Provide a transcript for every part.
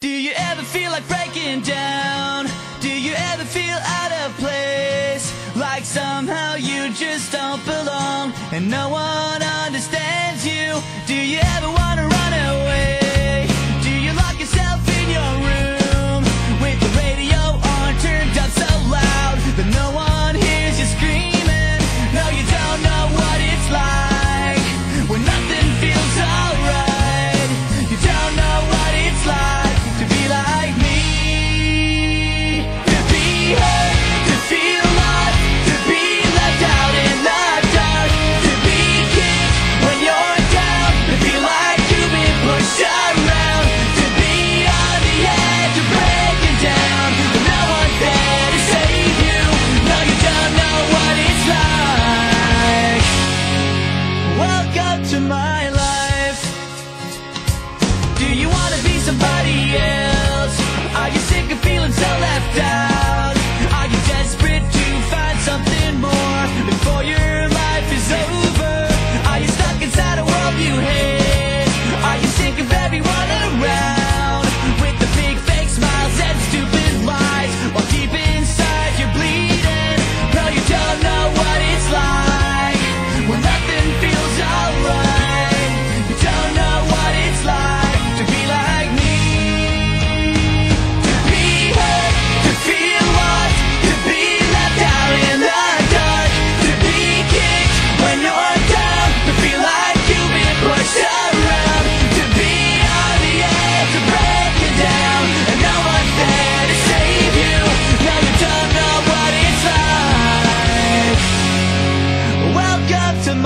Do you ever feel like breaking down? Do you ever feel out of place? Like somehow you just don't belong and no one understands you? Do you ever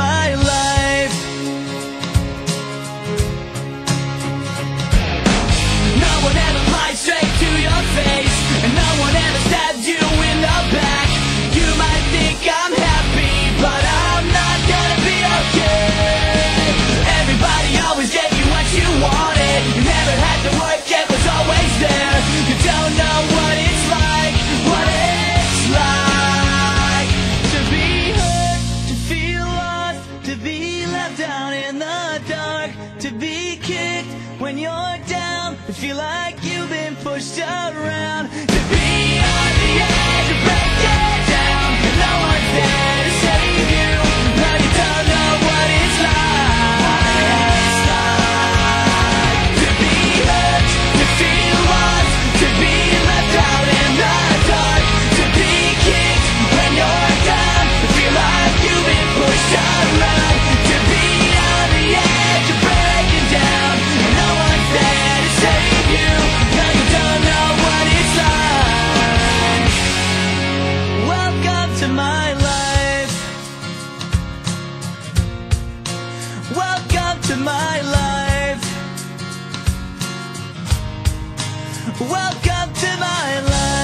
my life. to be kicked when you're down and feel like you've been pushed around. to my life. Welcome to my life.